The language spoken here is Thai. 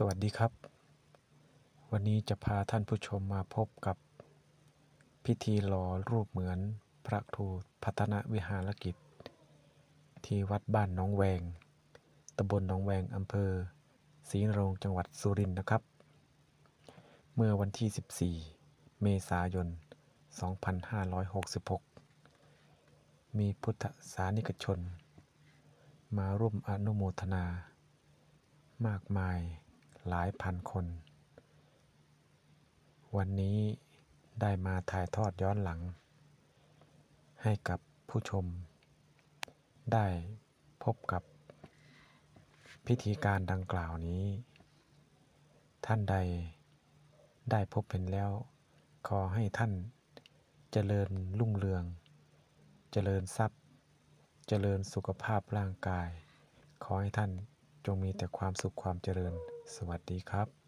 สวัสดีครับ วันนี้จะพาท่านผู้ชมมาพบกับ พิธีหล่อรูปเหมือนพระครูพัฒนวิหารกิจ ที่วัดบ้านน้องแวงตำบลหนองแวงอำเภอศรีนรงจังหวัดสุรินทร์นะครับ เมื่อวันที่ 14 เมษายน 2566 มีพุทธศาสนิกชน มาร่วมอนุโมทนามากมาย หลายพันคน วันนี้ได้มาถ่ายทอดย้อนหลัง ให้กับผู้ชม ได้พบกับพิธีการดังกล่าวนี้ ท่านใดได้พบเห็นแล้ว ขอให้ท่านเจริญรุ่งเรือง เจริญทรัพย์ เจริญสุขภาพร่างกาย ขอให้ท่านจงมีแต่ความสุขความเจริญ สวัสดีครับ